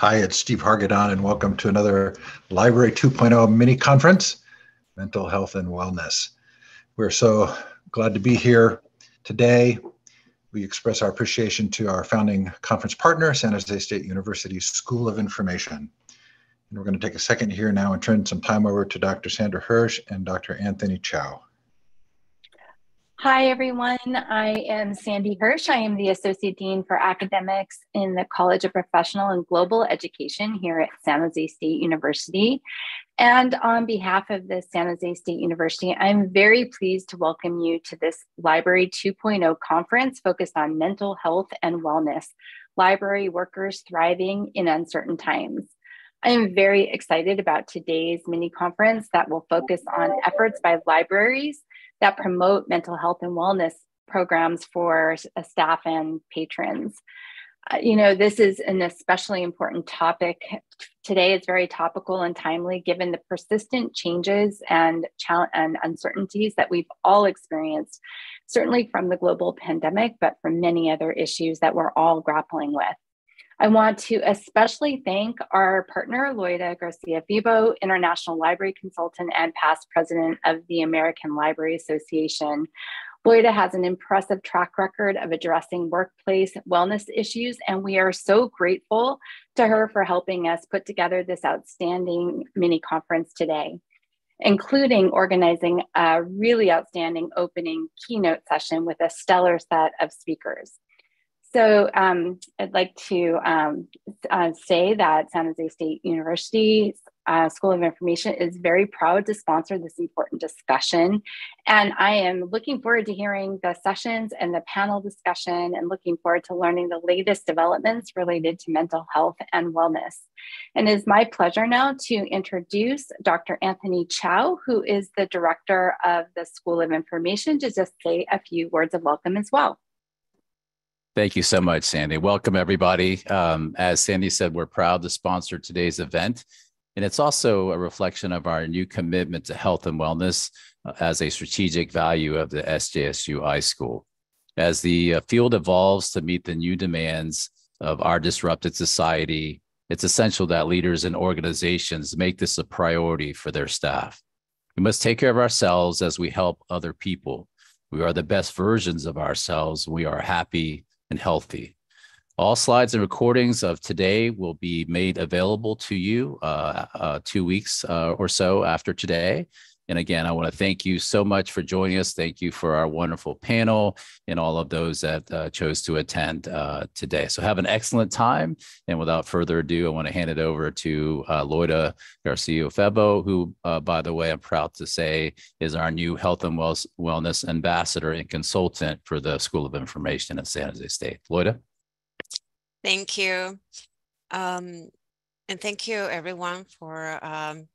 Hi, it's Steve Hargadon, and welcome to another Library 2.0 mini conference, Mental Health and Wellness. We're so glad to be here today. We express our appreciation to our founding conference partner, San Jose State University School of Information. And we're going to take a second here now and turn some time over to Dr. Sandra Hirsch and Dr. Anthony Chow. Hi, everyone. I am Sandy Hirsch. I am the Associate Dean for Academics in the College of Professional and Global Education here at San Jose State University. And on behalf of the San Jose State University, I'm very pleased to welcome you to this Library 2.0 conference focused on mental health and wellness, library workers thriving in uncertain times. I am very excited about today's mini conference that will focus on efforts by libraries that promote mental health and wellness programs for staff and patrons. Uh, you know, this is an especially important topic. Today it's very topical and timely given the persistent changes and, and uncertainties that we've all experienced, certainly from the global pandemic, but from many other issues that we're all grappling with. I want to especially thank our partner, Loida Garcia Febo, International Library Consultant and past president of the American Library Association. Loida has an impressive track record of addressing workplace wellness issues, and we are so grateful to her for helping us put together this outstanding mini conference today, including organizing a really outstanding opening keynote session with a stellar set of speakers. So um, I'd like to um, uh, say that San Jose State University uh, School of Information is very proud to sponsor this important discussion. And I am looking forward to hearing the sessions and the panel discussion and looking forward to learning the latest developments related to mental health and wellness. And it is my pleasure now to introduce Dr. Anthony Chow, who is the director of the School of Information, to just say a few words of welcome as well. Thank you so much, Sandy. Welcome, everybody. Um, as Sandy said, we're proud to sponsor today's event. And it's also a reflection of our new commitment to health and wellness uh, as a strategic value of the SJSU iSchool. As the uh, field evolves to meet the new demands of our disrupted society, it's essential that leaders and organizations make this a priority for their staff. We must take care of ourselves as we help other people. We are the best versions of ourselves. We are happy and healthy. All slides and recordings of today will be made available to you uh, uh, two weeks uh, or so after today. And again, I want to thank you so much for joining us. Thank you for our wonderful panel and all of those that uh, chose to attend uh, today. So have an excellent time. And without further ado, I want to hand it over to uh, Loida Garcia Febo, who, uh, by the way, I'm proud to say is our new health and wellness ambassador and consultant for the School of Information at San Jose State. Loida? Thank you. Um, and thank you everyone for um,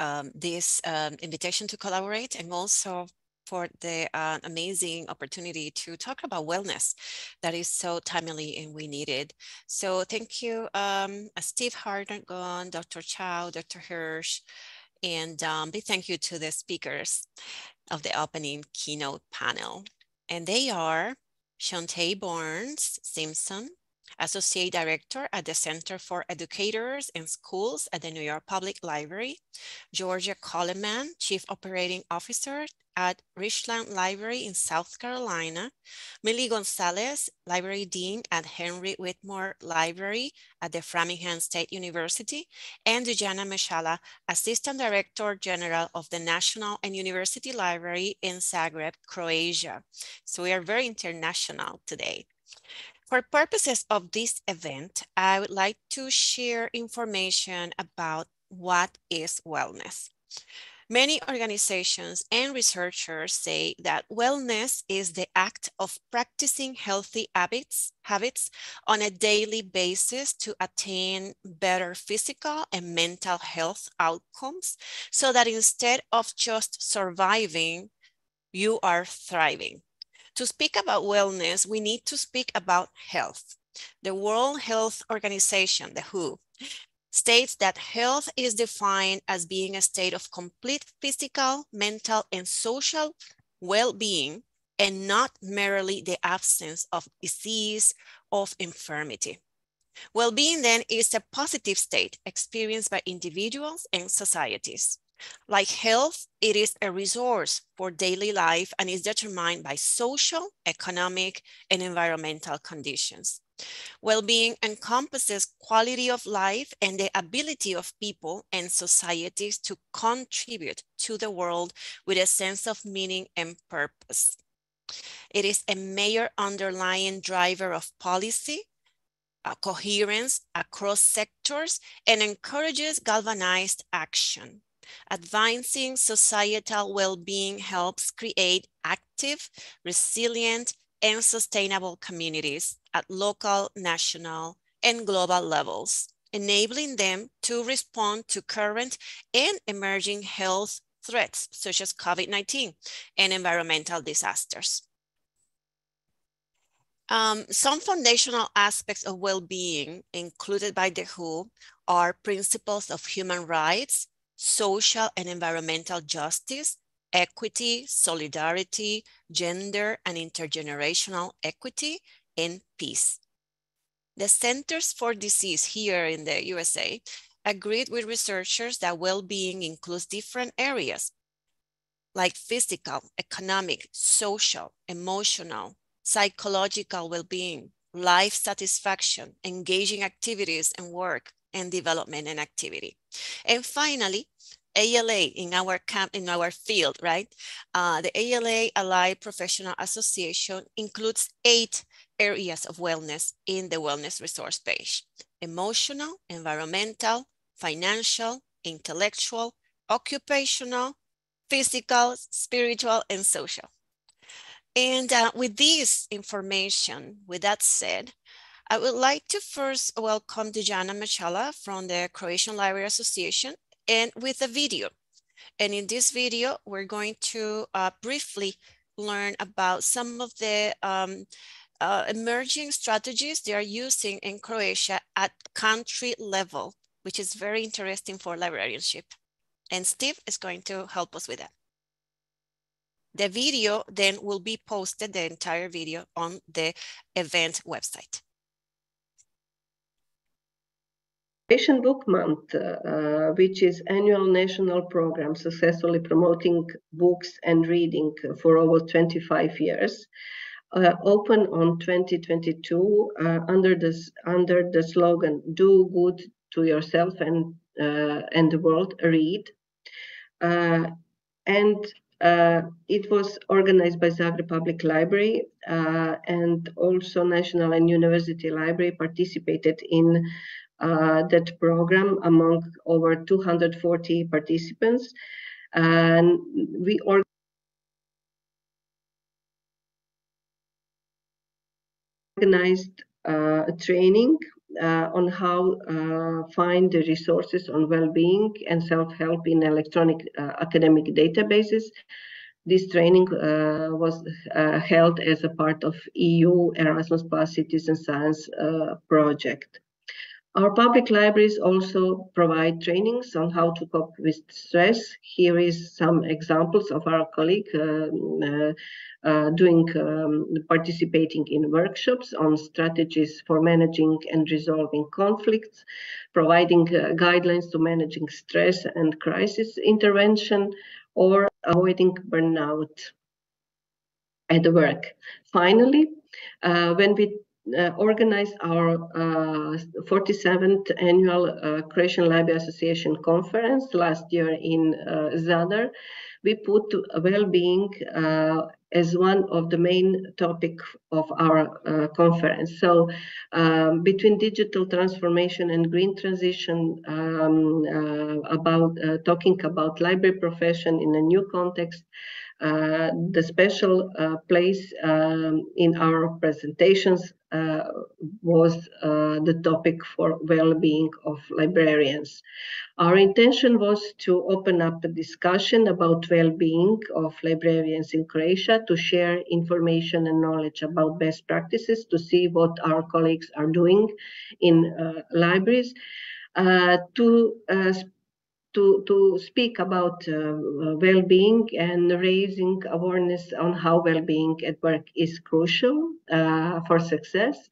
um, this um, invitation to collaborate and also for the uh, amazing opportunity to talk about wellness that is so timely and we need it. So thank you, um, uh, Steve Hargadon, Dr. Chow, Dr. Hirsch, and um, big thank you to the speakers of the opening keynote panel. And they are Shantae Barnes Simpson, Associate Director at the Center for Educators and Schools at the New York Public Library, Georgia Coleman, Chief Operating Officer at Richland Library in South Carolina, Millie Gonzalez, Library Dean at Henry Whittemore Library at the Framingham State University, and Dijana Machala, Assistant Director General of the National and University Library in Zagreb, Croatia. So we are very international today. For purposes of this event, I would like to share information about what is wellness. Many organizations and researchers say that wellness is the act of practicing healthy habits, habits on a daily basis to attain better physical and mental health outcomes so that instead of just surviving, you are thriving. To speak about wellness, we need to speak about health. The World Health Organization, the WHO, states that health is defined as being a state of complete physical, mental, and social well-being, and not merely the absence of disease, of infirmity. Well-being then is a positive state experienced by individuals and societies. Like health, it is a resource for daily life and is determined by social, economic, and environmental conditions. Well-being encompasses quality of life and the ability of people and societies to contribute to the world with a sense of meaning and purpose. It is a major underlying driver of policy, uh, coherence across sectors, and encourages galvanized action. Advancing societal well-being helps create active, resilient, and sustainable communities at local, national, and global levels, enabling them to respond to current and emerging health threats such as COVID-19 and environmental disasters. Um, some foundational aspects of well-being included by the WHO are principles of human rights, social and environmental justice, equity, solidarity, gender and intergenerational equity, and peace. The Centers for Disease here in the USA agreed with researchers that well-being includes different areas like physical, economic, social, emotional, psychological well-being, life satisfaction, engaging activities and work, and development and activity. And finally, ALA in our camp in our field, right? Uh, the ALA Allied Professional Association includes eight areas of wellness in the wellness resource page: emotional, environmental, financial, intellectual, occupational, physical, spiritual, and social. And uh, with this information, with that said, I would like to first welcome Dijana Machala from the Croatian Library Association and with a video. And in this video, we're going to uh, briefly learn about some of the um, uh, emerging strategies they are using in Croatia at country level, which is very interesting for librarianship. And Steve is going to help us with that. The video then will be posted, the entire video on the event website. Asian Book Month, uh, which is annual national program successfully promoting books and reading for over 25 years, uh, open on 2022 uh, under this under the slogan "Do good to yourself and uh, and the world." Read, uh, and uh, it was organized by Zagreb Public Library and also National and University Library participated in that program among over 240 participants. And we organized uh, a training uh, on how uh, find the resources on well-being and self-help in electronic uh, academic databases. This training uh, was uh, held as a part of EU Erasmus Plus Citizen Science project. Our public libraries also provide trainings on how to cope with stress. Here is some examples of our colleague um, uh, uh, doing um, participating in workshops on strategies for managing and resolving conflicts, providing uh, guidelines to managing stress and crisis intervention, or avoiding burnout at the work. Finally, uh, when we uh, organized our uh, 47th annual uh, Croatian Library Association conference last year in uh, Zadar. We put well-being uh, as one of the main topic of our uh, conference. So um, between digital transformation and green transition, um, about talking about library profession in a new context, uh, the special uh, place um, in our presentations uh, was uh, the topic for well-being of librarians. Our intention was to open up a discussion about well-being of librarians in Croatia, to share information and knowledge about best practices, to see what our colleagues are doing in uh, libraries, uh, to to, to speak about uh, well-being and raising awareness on how well-being at work is crucial uh, for success.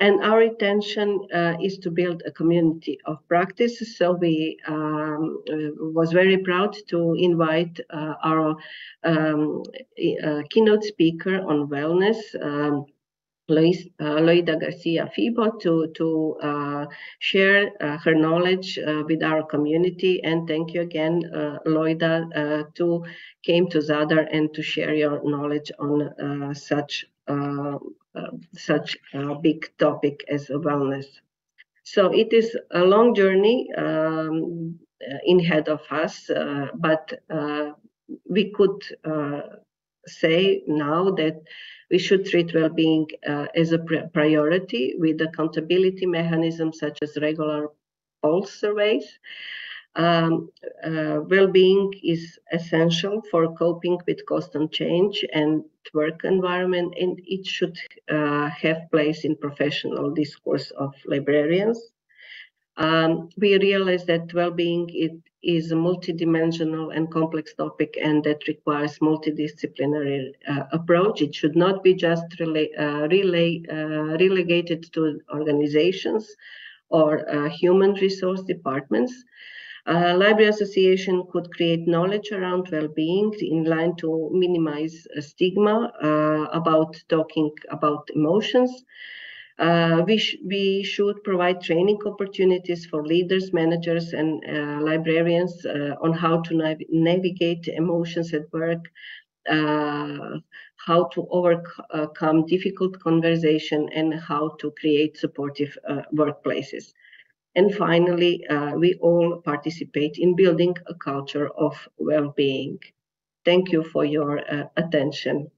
and our intention uh, is to build a community of practice. So we um, uh, was very proud to invite uh, our um, uh, keynote speaker on wellness. Um, Lois, uh, Loida Garcia Febo to, to uh, share uh, her knowledge uh, with our community. And thank you again, uh, Loida, uh, to came to Zadar and to share your knowledge on such such a big topic as wellness. So it is a long journey um, in head of us, but we could say now that we should treat well-being uh, as a priority with accountability mechanisms such as regular pulse surveys. Um, uh, well-being is essential for coping with constant change and work environment, and it should uh, have place in professional discourse of librarians. Um, we realize that well-being it is a multidimensional and complex topic and that requires multidisciplinary uh, approach. It should not be just relay, uh, relay, uh, relegated to organizations or uh, human resource departments. Uh, Library Association could create knowledge around well-being in line to minimize stigma uh, about talking about emotions uh, we, sh we should provide training opportunities for leaders, managers, and uh, librarians uh, on how to nav navigate emotions at work, uh, how to overcome difficult conversation, and how to create supportive uh, workplaces. And finally, uh, we all participate in building a culture of well-being. Thank you for your attention.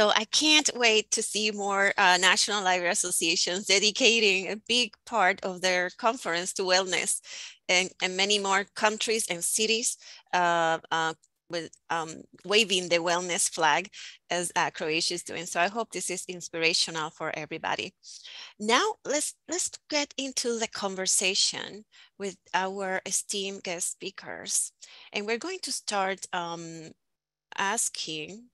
So I can't wait to see more uh, national library associations dedicating a big part of their conference to wellness and, and many more countries and cities uh, uh, with um, waving the wellness flag as uh, Croatia is doing. So I hope this is inspirational for everybody. Now let's let's get into the conversation with our esteemed guest speakers, and we're going to start um, asking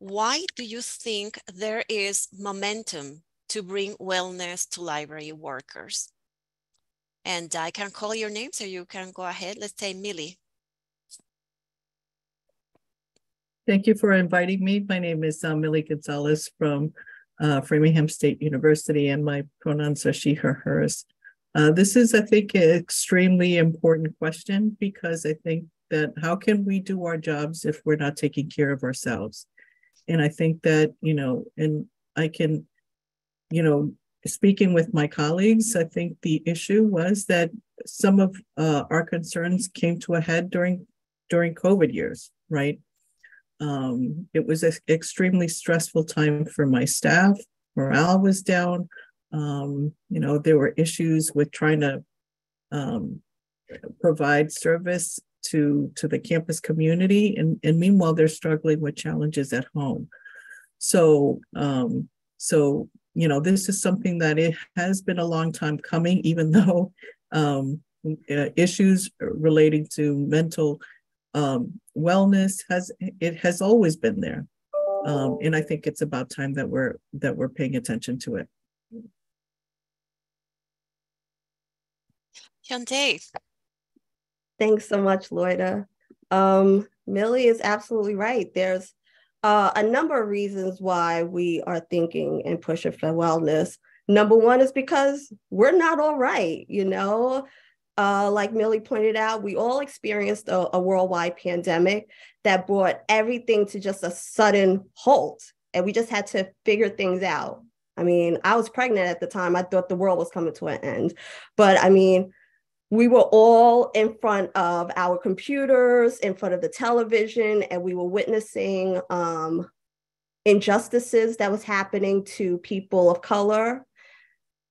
why do you think there is momentum to bring wellness to library workers? And I can call your name so you can go ahead. Let's say Millie. Thank you for inviting me. My name is uh, Millie Gonzalez from uh, Framingham State University, and my pronouns are she, her, hers. Uh, this is, I think, an extremely important question because I think that how can we do our jobs if we're not taking care of ourselves? And I think that, you know, and I can, you know, speaking with my colleagues, I think the issue was that some of uh, our concerns came to a head during during COVID years, right? Um, it was an extremely stressful time for my staff. Morale was down. Um, you know, there were issues with trying to um, provide service to to the campus community and, and meanwhile they're struggling with challenges at home. So um, so you know this is something that it has been a long time coming even though um, uh, issues relating to mental um, wellness has it has always been there. Um, and i think it's about time that we're that we're paying attention to it. Shauntee. Thanks so much, Loida. Um, Millie is absolutely right. There's uh, a number of reasons why we are thinking and pushing for wellness. Number one is because we're not all right, you know. Uh, like Millie pointed out, we all experienced a, a worldwide pandemic that brought everything to just a sudden halt, and we just had to figure things out. I mean, I was pregnant at the time. I thought the world was coming to an end. But I mean, we were all in front of our computers, in front of the television, and we were witnessing um, injustices that was happening to people of color.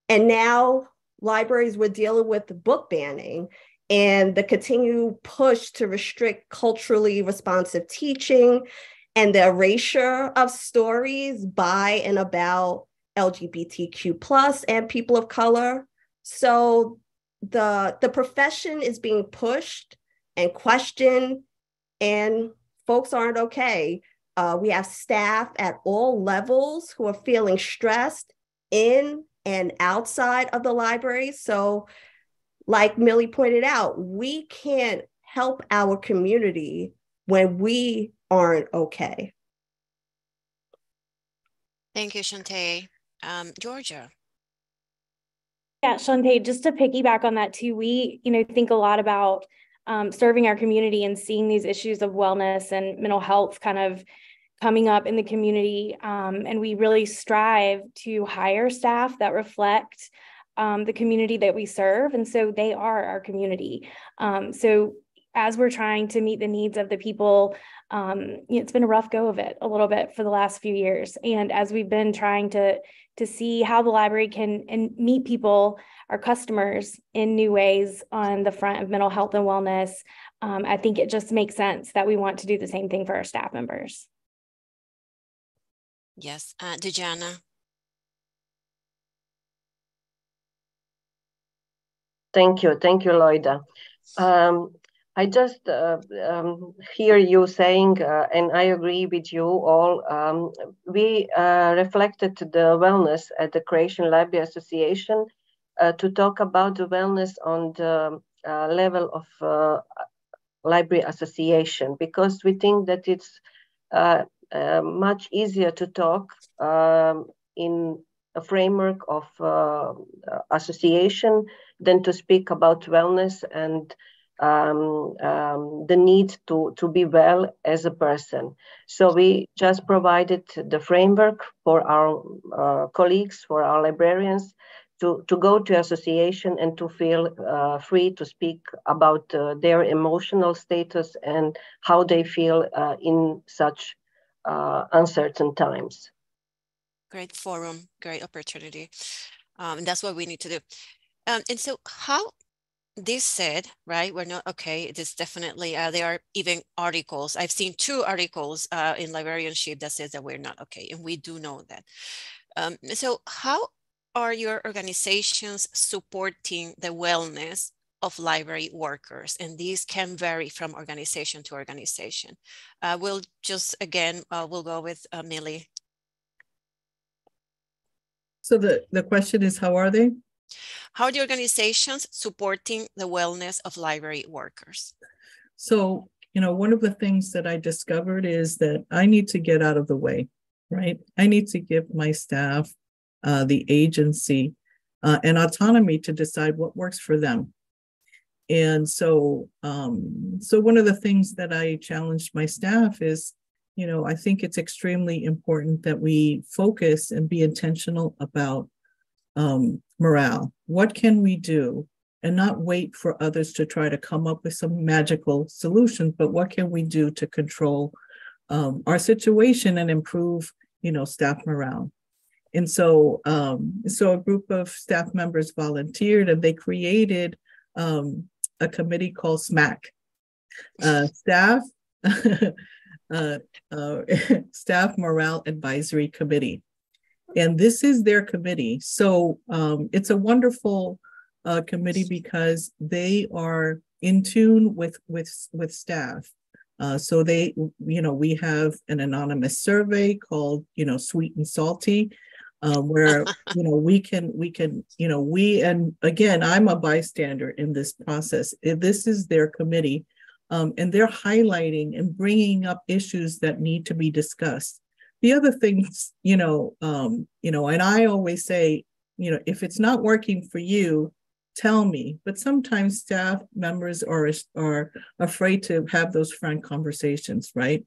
And now libraries were dealing with book banning and the continued push to restrict culturally responsive teaching and the erasure of stories by and about LGBTQ plus and people of color. So the the profession is being pushed and questioned and folks aren't okay Uh, we have staff at all levels who are feeling stressed in and outside of the library. So, like Millie pointed out, we can't help our community when we aren't okay. Thank you, Shauntee. Um, Georgia. Yeah, Shauntee, just to piggyback on that too, we, you know, think a lot about um, serving our community and seeing these issues of wellness and mental health kind of coming up in the community. Um, and we really strive to hire staff that reflect um, the community that we serve. And so they are our community. Um, so as we're trying to meet the needs of the people, um, it's been a rough go of it a little bit for the last few years. And as we've been trying to to see how the library can and meet people, our customers, in new ways on the front of mental health and wellness, um, I think it just makes sense that we want to do the same thing for our staff members. Yes, uh, Dijana. Thank you, thank you, Loida. Um, I just uh, um, hear you saying, uh, and I agree with you all. Um, we uh, reflected the wellness at the Croatian Library Association uh, to talk about the wellness on the uh, level of uh, library association because we think that it's much easier to talk um, in a framework of association than to speak about wellness and um, um, the need to, to be well as a person. So we just provided the framework for our uh, colleagues, for our librarians, to, to go to association and to feel uh, free to speak about uh, their emotional status and how they feel uh, in such uh, uncertain times. Great forum, great opportunity. Um, and that's what we need to do. Um, and so how this said, right, we're not okay. It is definitely, uh, there are even articles. I've seen two articles uh, in librarianship that says that we're not okay. And we do know that. Um, so how are your organizations supporting the wellness of library workers? And these can vary from organization to organization. Uh, we'll just, again, uh, we'll go with uh, Millie. So the, the question is, how are they? How are the organizations supporting the wellness of library workers? So, you know, one of the things that I discovered is that I need to get out of the way, right? I need to give my staff uh, the agency uh, and autonomy to decide what works for them. And so, um, so one of the things that I challenged my staff is, you know, I think it's extremely important that we focus and be intentional about um, morale. What can we do? And not wait for others to try to come up with some magical solution, but what can we do to control um, our situation and improve, you know, staff morale? And so, um, so a group of staff members volunteered, and they created um, a committee called SMAC, uh, Staff uh, uh, Staff Morale Advisory Committee and this is their committee. So um, it's a wonderful uh, committee because they are in tune with with with staff. Uh, so they, you know, we have an anonymous survey called, you know, sweet and salty, uh, where you know we can we can you know we and again I'm a bystander in this process. This is their committee, um, and they're highlighting and bringing up issues that need to be discussed the other things, you know, um, you know, and I always say, you know, if it's not working for you, tell me. But sometimes staff members are are afraid to have those frank conversations, right?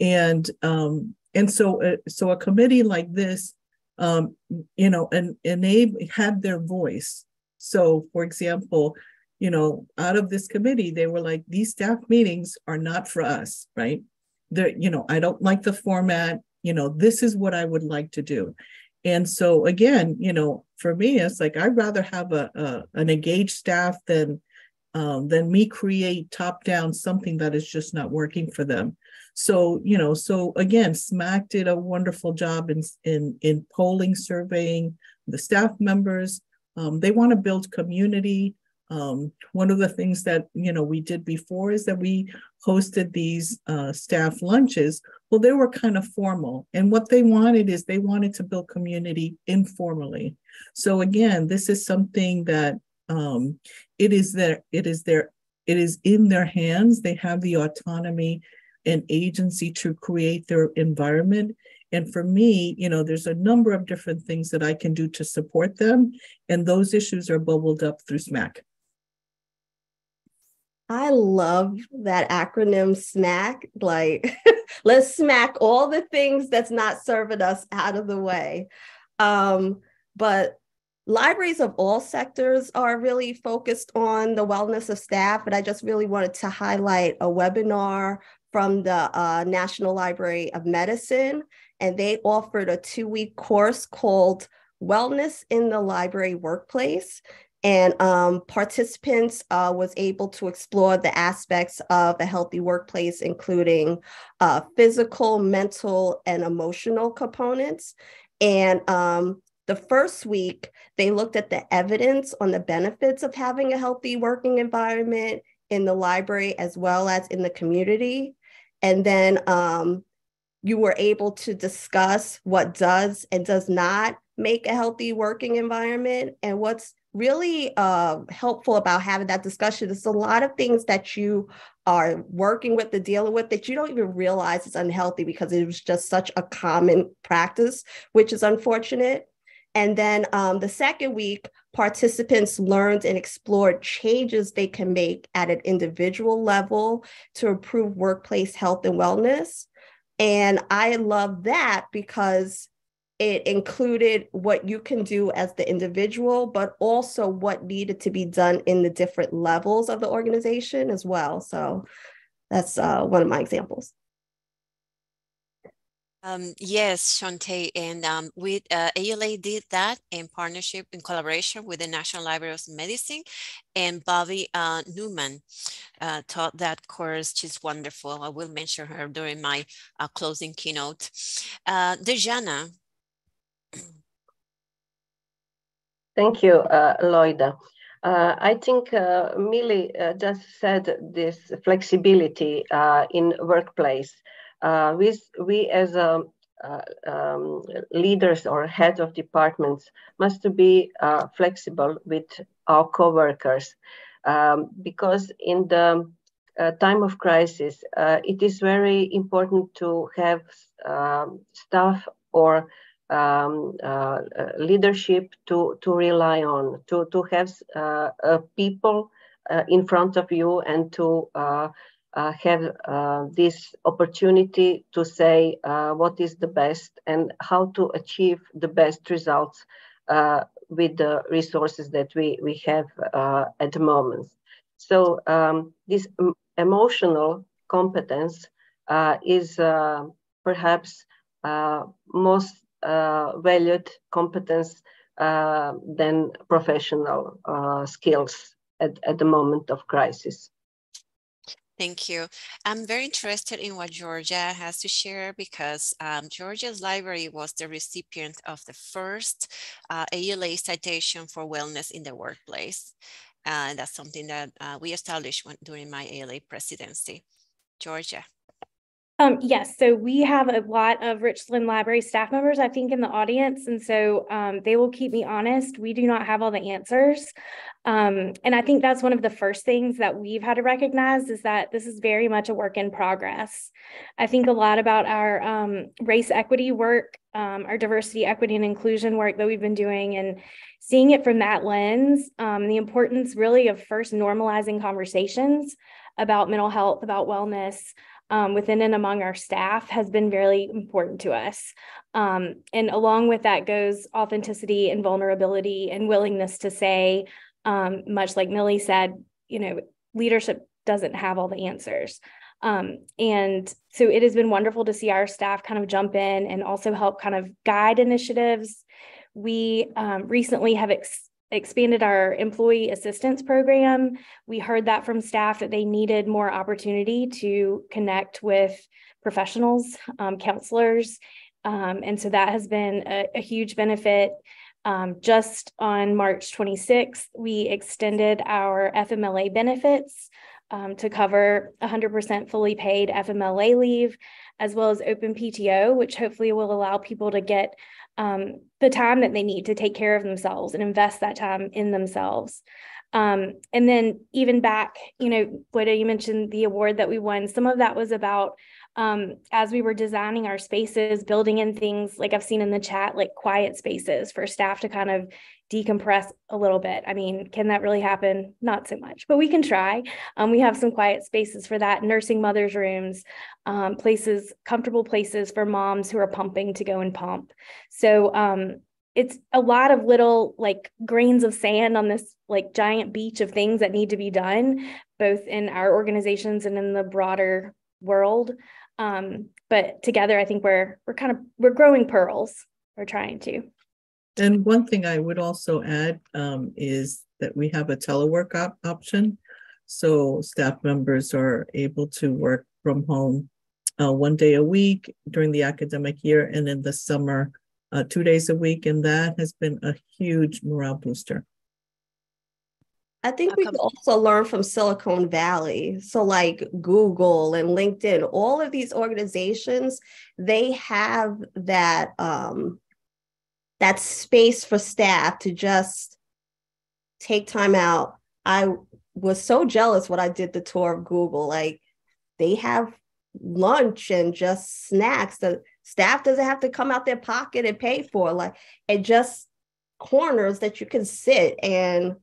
And um, and so uh, so a committee like this, um, you know, and and they had their voice. So, for example, you know, out of this committee, they were like, these staff meetings are not for us, right? They're, you know, I don't like the format you know this is what i would like to do. And so again you know for me it's like i'd rather have a, a an engaged staff than um, than me create top down something that is just not working for them. So you know so again smac did a wonderful job in in in polling surveying the staff members. Um, they want to build community Um, one of the things that you know we did before is that we hosted these uh, staff lunches. Well, they were kind of formal, and what they wanted is they wanted to build community informally. So again, this is something that um, it is their it is their it is in their hands. They have the autonomy and agency to create their environment. And for me, you know, there's a number of different things that I can do to support them. And those issues are bubbled up through SMAC. I love that acronym SMAC. Like, let's smack all the things that's not serving us out of the way. Um, but libraries of all sectors are really focused on the wellness of staff. But I just really wanted to highlight a webinar from the uh, National Library of Medicine, and they offered a two week course called Wellness in the Library Workplace. And um, participants uh, was able to explore the aspects of a healthy workplace, including uh, physical, mental, and emotional components. And um, the first week, they looked at the evidence on the benefits of having a healthy working environment in the library as well as in the community. And then um, you were able to discuss what does and does not make a healthy working environment. And what's really uh, helpful about having that discussion is a lot of things that you are working with the dealing with that you don't even realize is unhealthy because it was just such a common practice, which is unfortunate. And then um, the second week, participants learned and explored changes they can make at an individual level to improve workplace health and wellness. And I love that because it included what you can do as the individual, but also what needed to be done in the different levels of the organization as well. So that's uh, one of my examples. Um, yes, Shauntee, and um, with uh, ALA did that in partnership, in collaboration with the National Library of Medicine, and Bobbi uh, Newman uh, taught that course. She's wonderful. I will mention her during my uh, closing keynote. Uh, Dijana. Thank you, uh, Loida. Uh, I think uh, Millie uh, just said this flexibility uh, in workplace uh, we, as a, uh, um, leaders or heads of departments must be flexible with our co-workers um, because in the time of crisis, it is very important to have um, staff or um, uh, leadership to, to rely on, to, to have people in front of you and to uh, have uh, this opportunity to say uh, what is the best and how to achieve the best results uh, with the resources that we, we have uh, at the moment. So um, this emotional competence uh, is perhaps most valued competence than professional skills at, at the moment of crisis. Thank you. I'm very interested in what Georgia has to share because um, Georgia's library was the recipient of the first uh, ALA citation for wellness in the workplace. Uh, and that's something that uh, we established when, during my ALA presidency. Georgia. Um, yes, so we have a lot of Richland Library staff members, I think, in the audience. And so um, they will keep me honest. We do not have all the answers. Um, and I think that's one of the first things that we've had to recognize is that this is very much a work in progress. I think a lot about our um, race equity work, um, our diversity, equity, and inclusion work that we've been doing, and seeing it from that lens, um, the importance really of first normalizing conversations about mental health, about wellness um, within and among our staff has been very important to us. Um, and along with that goes authenticity and vulnerability and willingness to say, um, much like Millie said, you know, leadership doesn't have all the answers. Um, and so it has been wonderful to see our staff kind of jump in and also help kind of guide initiatives. We um, recently have ex- expanded our employee assistance program. We heard that from staff that they needed more opportunity to connect with professionals, um, counselors. Um, and so that has been a, a huge benefit. Um, just on March 26th, we extended our FMLA benefits um, to cover 100% fully paid FMLA leave, as well as open PTO, which hopefully will allow people to get um, the time that they need to take care of themselves and invest that time in themselves. Um, and then even back, you know, what you mentioned the award that we won, some of that was about um, as we were designing our spaces, building in things like I've seen in the chat, like quiet spaces for staff to kind of decompress a little bit. I mean, can that really happen? Not so much, but we can try. Um, we have some quiet spaces for that, nursing mothers' rooms, um, places, comfortable places for moms who are pumping to go and pump. So um, it's a lot of little like grains of sand on this like giant beach of things that need to be done, both in our organizations and in the broader world. Um, but together, I think we're we're kind of we're growing pearls. We're trying to. And one thing I would also add um, is that we have a telework op- option. So staff members are able to work from home uh, one day a week during the academic year and in the summer, uh, two days a week. And that has been a huge morale booster. I think we could also learn from Silicon Valley. So, like Google and LinkedIn, all of these organizations, they have that um, that space for staff to just take time out. I was so jealous when I did the tour of Google. Like they have lunch and just snacks. The staff doesn't have to come out their pocket and pay for. Like it just corners that you can sit and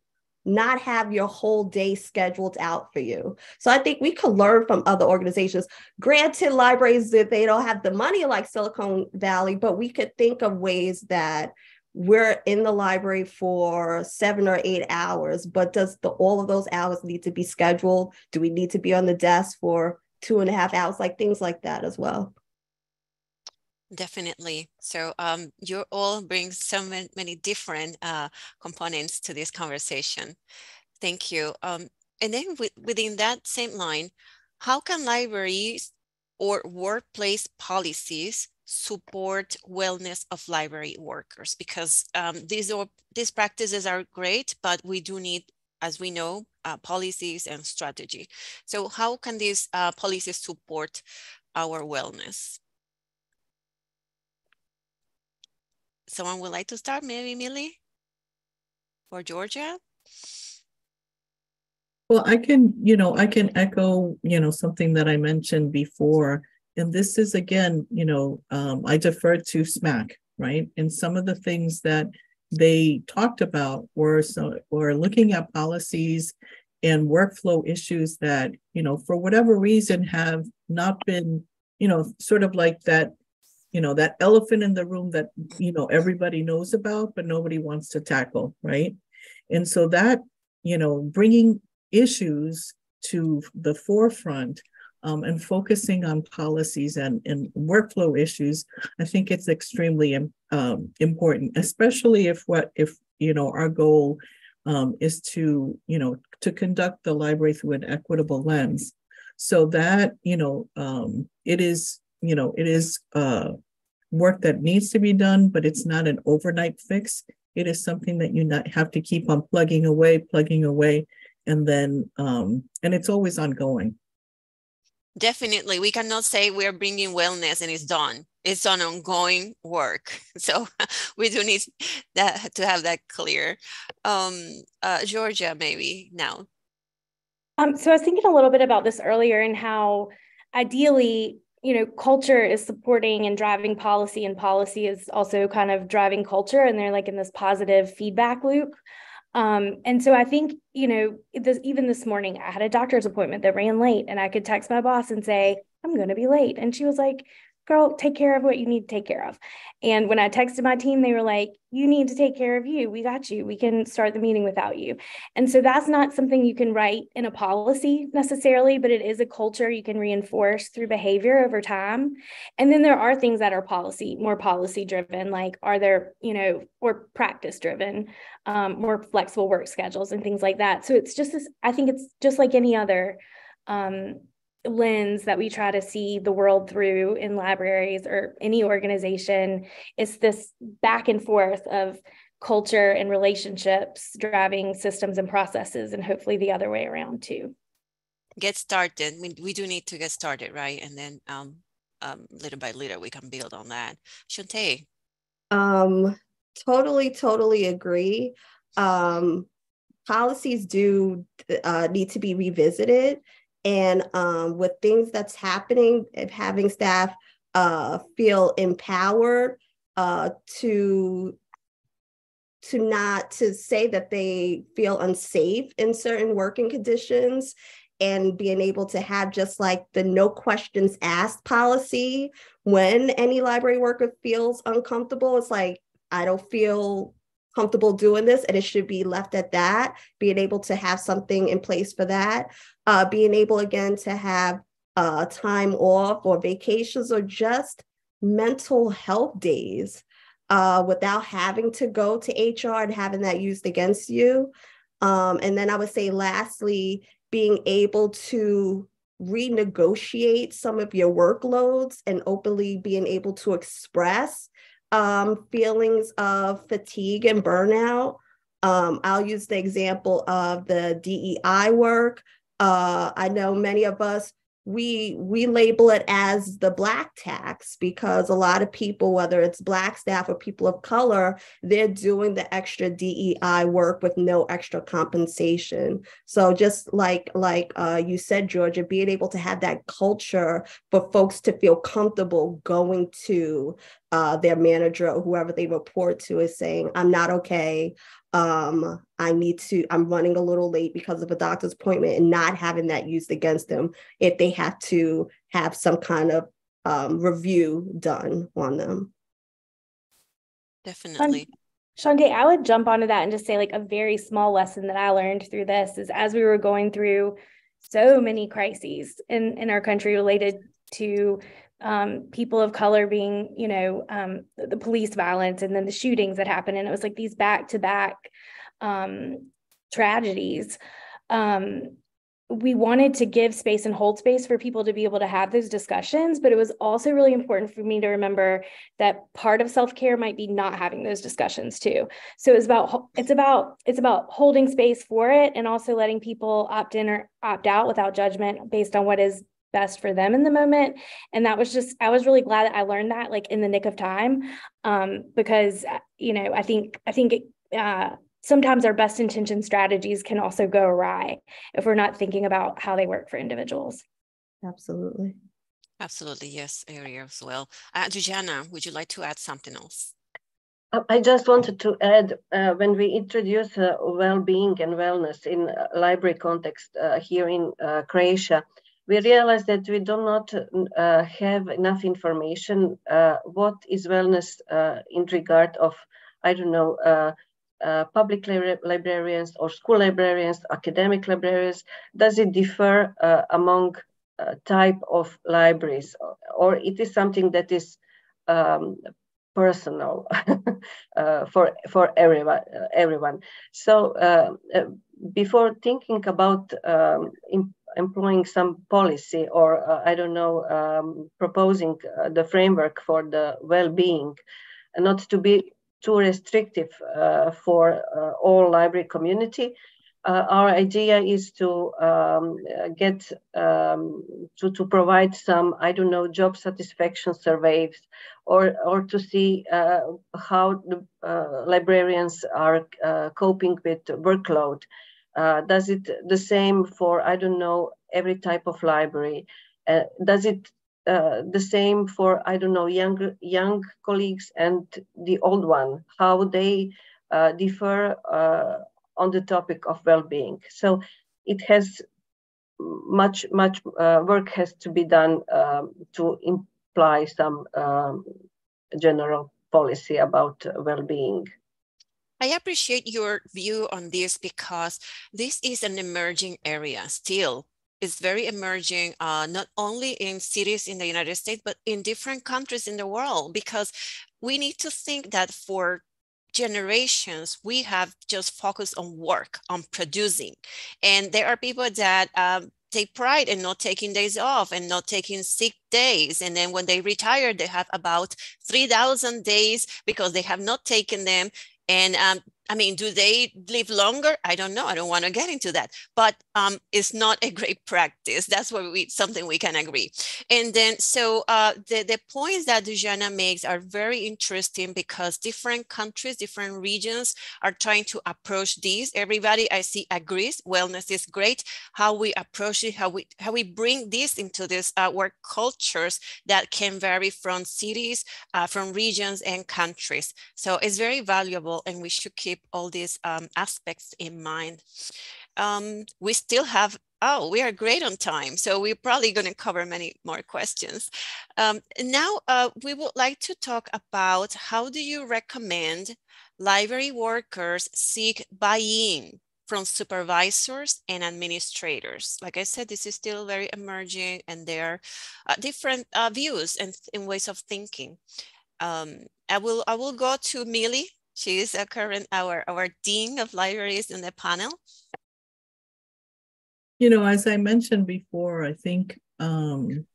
not have your whole day scheduled out for you. So I think we could learn from other organizations. Granted, libraries that they don't have the money like Silicon Valley, but we could think of ways that we're in the library for seven or eight hours, but does the all of those hours need to be scheduled? Do we need to be on the desk for two and a half hours? Like things like that as well. Definitely. So um, you all bring so many different uh, components to this conversation. Thank you. Um, and then within that same line, how can libraries or workplace policies support wellness of library workers? Because um, these are, these practices are great, but we do need, as we know, uh, policies and strategy. So how can these uh, policies support our wellness? Someone would like to start? Maybe Millie or Georgia? Well, I can, you know, I can echo, you know, something that I mentioned before. And this is again, you know, um, I defer to SMAC, right? And some of the things that they talked about were so were looking at policies and workflow issues that, you know, for whatever reason have not been, you know, sort of like that you know that elephant in the room that you know everybody knows about but nobody wants to tackle right? And so that you know bringing issues to the forefront um, and focusing on policies and, and workflow issues i think it's extremely um, important especially if what if you know our goal um, is to you know to conduct the library through an equitable lens. So that you know um, it is you know it is uh, work that needs to be done, but it's not an overnight fix. It is something that you not have to keep on plugging away, plugging away, and then um, and it's always ongoing. Definitely, we cannot say we are bringing wellness and it's done. It's an ongoing work, so we do need that to have that clear. Um, uh, Georgia, maybe now. Um, so I was thinking a little bit about this earlier and how ideally you know, culture is supporting and driving policy, and policy is also kind of driving culture, and they're like in this positive feedback loop. Um, and so I think, you know, this, even this morning, I had a doctor's appointment that ran late, and I could text my boss and say, I'm going to be late. And she was like, girl, take care of what you need to take care of. And when I texted my team, they were like, you need to take care of you. We got you. We can start the meeting without you. And so that's not something you can write in a policy necessarily, but it is a culture you can reinforce through behavior over time. And then there are things that are policy, more policy driven, like are there, you know, or practice driven, um, more flexible work schedules and things like that. So it's just this, I think it's just like any other um, lens that we try to see the world through in libraries or any organization is this back and forth of culture and relationships driving systems and processes, and hopefully the other way around too. Get started. We, we do need to get started, right? And then um, um, little by little, we can build on that. Shauntee. Um, totally, totally agree. Um, policies do uh, need to be revisited. And um, with things that's happening, having staff uh, feel empowered uh, to to not to say that they feel unsafe in certain working conditions and being able to have just like the no questions asked policy when any library worker feels uncomfortable it's like i don't feel comfortable doing this and it should be left at that being able to have something in place for that. Uh, being able again to have uh, time off or vacations or just mental health days uh, without having to go to hr and having that used against you. Um, and then i would say lastly being able to renegotiate some of your workloads and openly being able to express um, feelings of fatigue and burnout. Um, I'll use the example of the DEI work. Uh, I know many of us we we label it as the black tax because a lot of people whether it's black staff or people of color they're doing the extra DEI work with no extra compensation. So just like like uh, you said Georgia being able to have that culture for folks to feel comfortable going to uh, their manager or whoever they report to is saying I'm not okay um, I need to, I'm running a little late because of a doctor's appointment and not having that used against them if they have to have some kind of um, review done on them. Definitely. Shauntee, I would jump onto that and just say like a very small lesson that I learned through this is as we were going through so many crises in, in our country related to um, people of color being, you know, um, the police violence and then the shootings that happened. And it was like these back to back tragedies. Um, we wanted to give space and hold space for people to be able to have those discussions but it was also really important for me to remember that part of self-care might be not having those discussions too so it's about it's about it's about holding space for it and also letting people opt in or opt out without judgment based on what is best for them in the moment. And that was just i was really glad that i learned that like in the nick of time. Um, because you know i think i think uh, sometimes our best intention strategies can also go awry if we're not thinking about how they work for individuals. Absolutely. Absolutely yes area as well. Uh, Dijana, would you like to add something else? Uh, I just wanted to add uh, when we introduce uh, well-being and wellness in library context uh, here in uh, Croatia, we realized that we do not uh, have enough information uh, what is wellness uh, in regard of i don't know uh, uh, public librarians or school librarians academic librarians? Does it differ uh, among type of libraries? Or it is something that is um, personal for for everyone everyone. So before thinking about um, employing some policy or uh, I don't know, um, proposing uh, the framework for the well-being, and not to be too restrictive uh, for uh, all library community. Uh, our idea is to um, get um, to, to provide some I don't know job satisfaction surveys or or to see how the librarians are coping with workload uh, does it the same for, I don't know, every type of library? Uh, does it uh, the same for, I don't know, young, young colleagues and the old one, how they uh, differ uh, on the topic of well-being? So it has much, much uh, work has to be done um, to imply some um, general policy about well-being. I appreciate your view on this because this is an emerging area still. It's very emerging, uh, not only in cities in the United States, but in different countries in the world, because we need to think that for generations, we have just focused on work, on producing. And there are people that um, take pride in not taking days off and not taking sick days. And then when they retire, they have about 3,000 days because they have not taken them And um, I mean, do they live longer? I don't know. I don't want to get into that, but um, it's not a great practice. That's what we something we can agree. And then, so uh, the the points that Dijana makes are very interesting because different countries, different regions are trying to approach these. Everybody I see agrees. Wellness is great. How we approach it, how we how we bring this into this uh, work cultures that can vary from cities, uh, from regions and countries. So it's very valuable, and we should keep keep all these um, aspects in mind. Um, we still have, oh, we are great on time. So we're probably going to cover many more questions. Um, now, uh, we would like to talk about how do you recommend library workers seek buy-in from supervisors and administrators. Like I said, this is still very emerging and there are uh, different uh, views and, and, ways of thinking. Um, I will I will go to Millie she is a current our our dean of libraries in the panel. You know, as I mentioned before, I think um,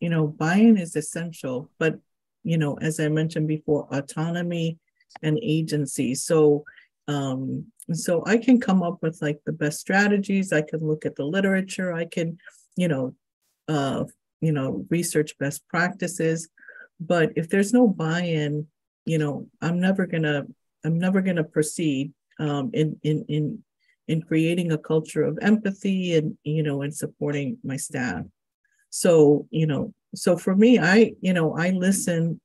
you know buy-in is essential, but you know, as I mentioned before, autonomy and agency. So um, so I can come up with like the best strategies. I can look at the literature. I can, you know, uh, you know, research best practices. But if there's no buy-in, you know, I'm never gonna, I'm never gonna proceed um, in in in in creating a culture of empathy and you know and supporting my staff. So you know, so for me, I you know I listen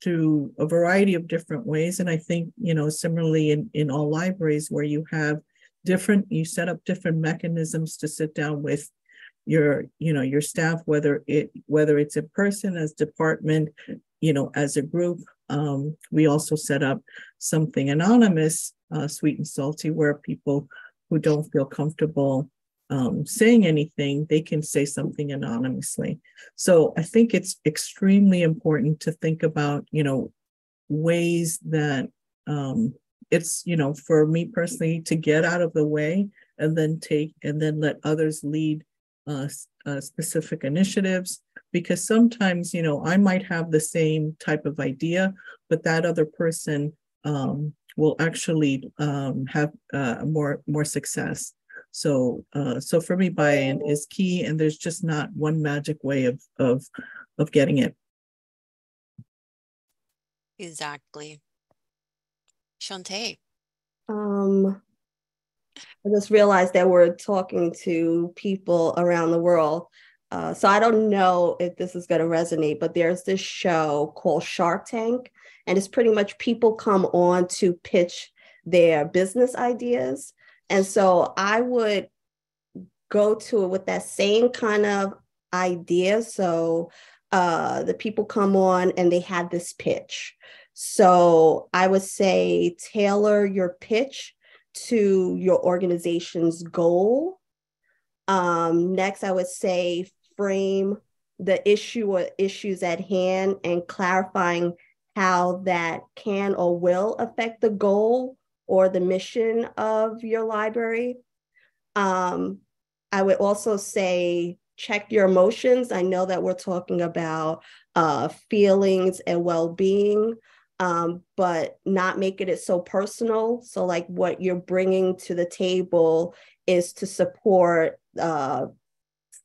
to a variety of different ways, and I think you know similarly in in all libraries where you have different, you set up different mechanisms to sit down with your you know your staff whether it whether it's in person as department you know as a group um, we also set up something anonymous, uh, sweet and salty, where people who don't feel comfortable um, saying anything, they can say something anonymously. So I think it's extremely important to think about, you know, ways that um, it's, you know, for me personally to get out of the way and then take and then let others lead uh, uh, specific initiatives because sometimes you know i might have the same type of idea but that other person um, will actually um, have uh, more more success so uh, so for me buy-in is key and there's just not one magic way of of of getting it exactly Shauntee. um I just realized that we're talking to people around the world. Uh, so I don't know if this is going to resonate, but there's this show called Shark Tank, and it's pretty much people come on to pitch their business ideas. And so I would go to it with that same kind of idea. So uh, the people come on and they had this pitch. So I would say tailor your pitch to your organization's goal. Um, next, I would say frame the issue or issues at hand and clarifying how that can or will affect the goal or the mission of your library. Um, I would also say check your emotions. I know that we're talking about uh, feelings and well being um, but not making it so personal. So, like what you're bringing to the table is to support uh,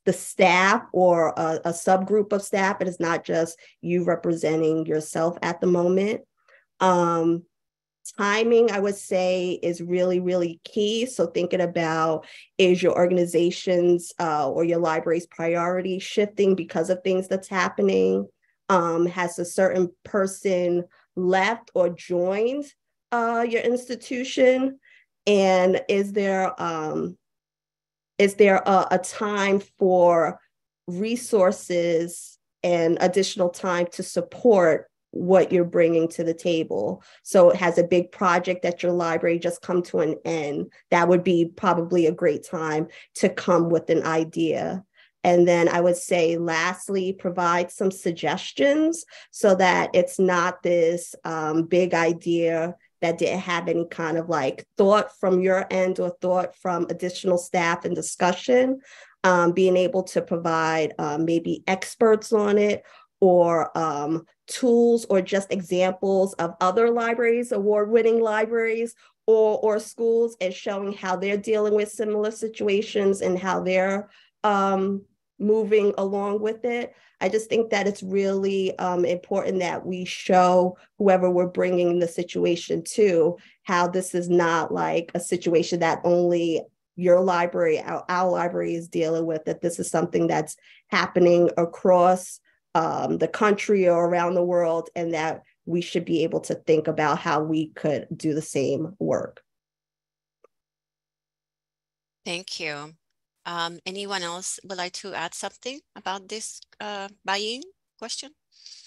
the staff or a, a, subgroup of staff. It is not just you representing yourself at the moment. Um, timing, I would say, is really, really key. So, thinking about is your organization's uh, or your library's priority shifting because of things that's happening? Um, has a certain person left or joined uh, your institution? And is there um, is there a, a time for resources and additional time to support what you're bringing to the table. So it has a big project at your library just come to an end. That would be probably a great time to come with an idea. And then I would say, lastly, provide some suggestions so that it's not this um, big idea that didn't have any kind of like thought from your end or thought from additional staff and discussion. Um, being able to provide um, maybe experts on it or um, tools or just examples of other libraries, award-winning libraries or, or schools and showing how they're dealing with similar situations and how they're um, moving along with it. I just think that it's really um, important that we show whoever we're bringing the situation to how this is not like a situation that only your library, our, our library is dealing with, that this is something that's happening across um, the country or around the world, and that we should be able to think about how we could do the same work. Thank you. Um, anyone else would like to add something about this uh, buy-in question?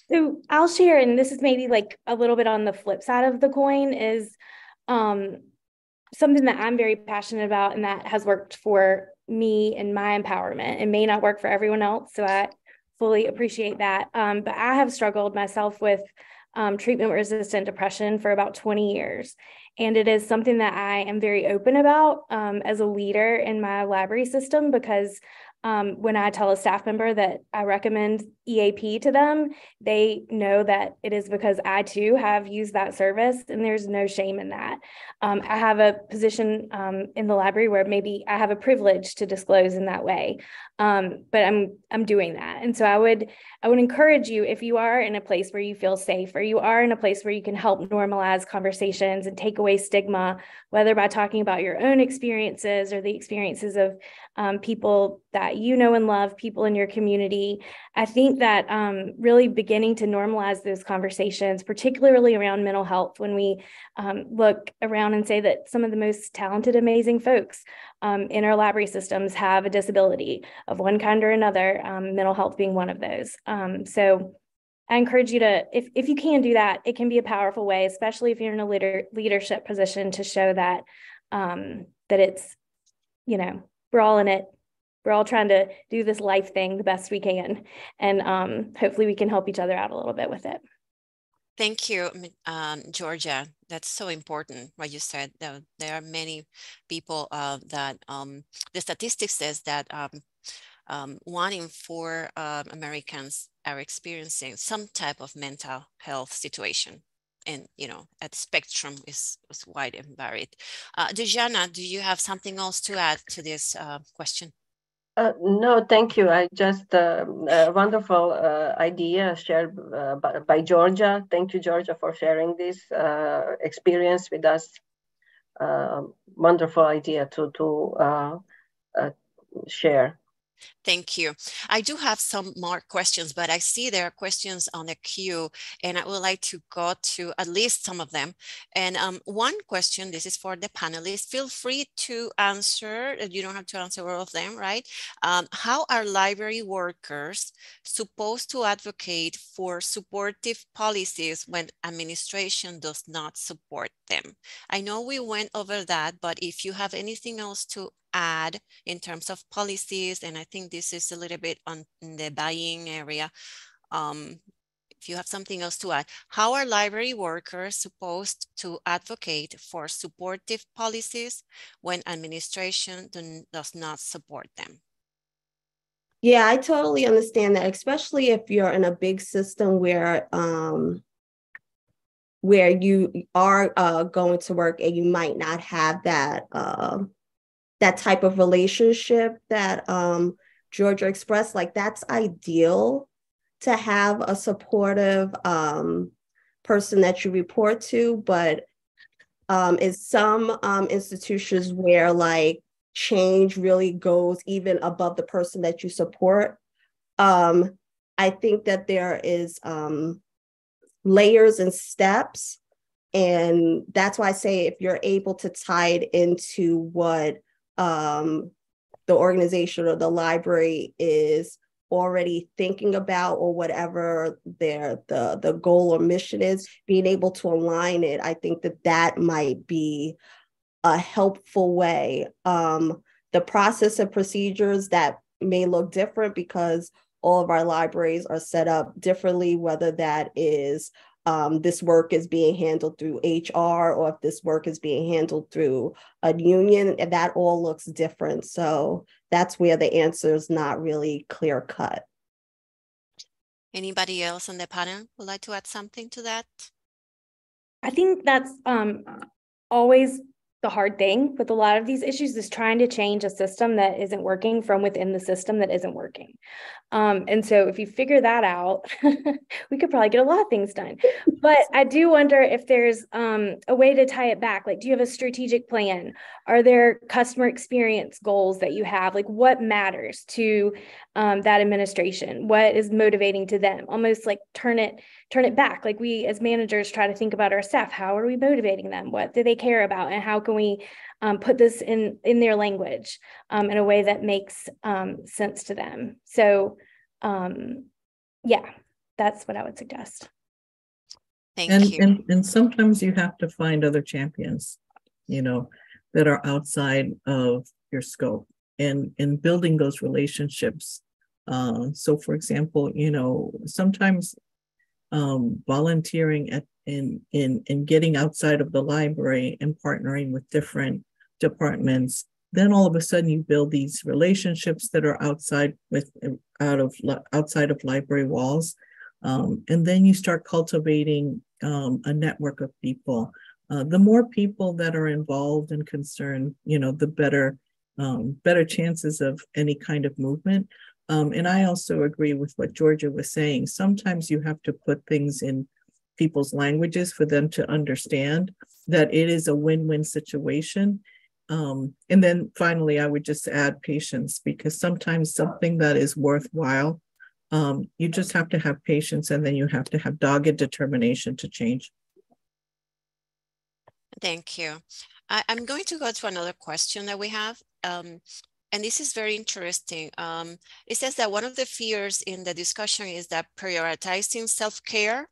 So I'll share, and this is maybe like a little bit on the flip side of the coin is um, something that I'm very passionate about and that has worked for me and my empowerment. It may not work for everyone else. So I fully appreciate that. Um, but I have struggled myself with um, treatment resistant depression for about 20 years. And it is something that I am very open about um, as a leader in my library system because um, when I tell a staff member that I recommend EAP to them, they know that it is because I too have used that service and there's no shame in that. Um, I have a position um, in the library where maybe I have a privilege to disclose in that way, um, but I'm I'm doing that. And so I would I would encourage you if you are in a place where you feel safe or you are in a place where you can help normalize conversations and take away stigma, whether by talking about your own experiences or the experiences of um, people that you know and love, people in your community. I think that um, really beginning to normalize those conversations, particularly around mental health, when we um, look around and say that some of the most talented, amazing folks um, in our library systems have a disability of one kind or another, um, mental health being one of those. Um, so I encourage you to, if, if you can do that, it can be a powerful way, especially if you're in a leader, leadership position to show that, um, that it's, you know, we're all in it. We're all trying to do this life thing the best we can. And um, hopefully we can help each other out a little bit with it. Thank you, um, Georgia. That's so important what you said. There, there are many people uh, that um, the statistics says that um, um, one in four uh, Americans are experiencing some type of mental health situation and you know at spectrum is, is wide and varied. Uh, Dijana, do you have something else to add to this uh, question? Uh, no, thank you. I just uh, a wonderful uh, idea shared uh, by, by, Georgia. Thank you, Georgia, for sharing this uh, experience with us. Um, wonderful idea to to uh, share. Thank you. I do have some more questions, but I see there are questions on the queue, and I would like to go to at least some of them. And um, one question, this is for the panelists, feel free to answer. You don't have to answer all of them, right? Um, how are library workers supposed to advocate for supportive policies when administration does not support them? I know we went over that, but if you have anything else to add in terms of policies, and I think this is a little bit on the buy-in area. Um, if you have something else to add, how are library workers supposed to advocate for supportive policies when administration do, does not support them? Yeah, I totally understand that, especially if you're in a big system where um, where you are uh, going to work and you might not have that uh, that type of relationship that um, Georgia expressed, like that's ideal to have a supportive um, person that you report to, but um, in some um, institutions where like change really goes even above the person that you support, um, I think that there is um, layers and steps. And that's why I say if you're able to tie it into what um, the organization or the library is already thinking about or whatever their the the goal or mission is being able to align it i think that that might be a helpful way. Um the process and procedures that may look different because all of our libraries are set up differently whether that is um, this work is being handled through HR or if this work is being handled through a union, and that all looks different. So that's where the answer is not really clear cut. Anybody else on the panel would like to add something to that? I think that's um, always the hard thing with a lot of these issues is trying to change a system that isn't working from within the system that isn't working. Um, and so if you figure that out, we could probably get a lot of things done. But I do wonder if there's um, a way to tie it back. Like, do you have a strategic plan? Are there customer experience goals that you have? Like, what matters to um, that administration? What is motivating to them? Almost like turn it turn it back. Like we as managers try to think about our staff. How are we motivating them? What do they care about? And how can we um, put this in in their language um, in a way that makes um, sense to them? So, um, yeah, that's what I would suggest. Thank and, you. And, and sometimes you have to find other champions, you know, that are outside of your scope and and building those relationships. Uh, so, for example, you know, sometimes um, volunteering at in in in getting outside of the library and partnering with different departments then all of a sudden you build these relationships that are outside with out of outside of library walls um, and then you start cultivating um, a network of people uh, the more people that are involved and concerned you know the better um, better chances of any kind of movement um, and I also agree with what Georgia was saying. Sometimes you have to put things in people's languages for them to understand that it is a win win situation. Um, and then finally, I would just add patience because sometimes something that is worthwhile, um, you just have to have patience and then you have to have dogged determination to change. Thank you. I, am going to go to another question that we have. Um, and this is very interesting. Um, it says that one of the fears in the discussion is that prioritizing self-care